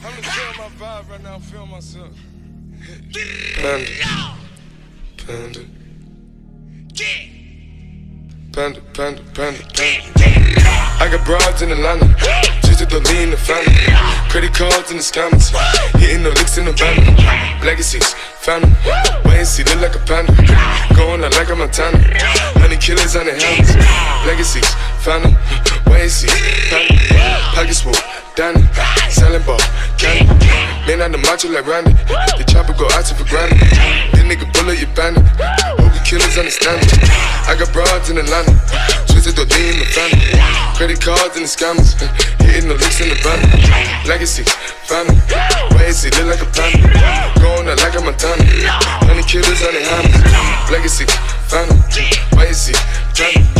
vibe right now, feel myself. Panda. Panda. Panda, panda, panda, panda. I got broads in Atlanta. Just to lean the family. Credit cards in the scammers. Hitting the licks in the van. Legacies, family. Wait and see, look like a panda. Going out like a Montana. Honey killers on the hands. Legacies, family. Wait and see, panda. Pockets full, Danny. Selling ball, candy. Man on the macho like Randy. The chopper go out to for granted. This nigga bullet, you bandit. Hope the killers understand it. I got broads in Atlanta. Twisted the D in the family. Credit cards and the scammers. Hitting the licks in the van. Legacy, family. See, look like a panda. Going out like a Montana. Honey killers on their hands. Legacy, family. See, family.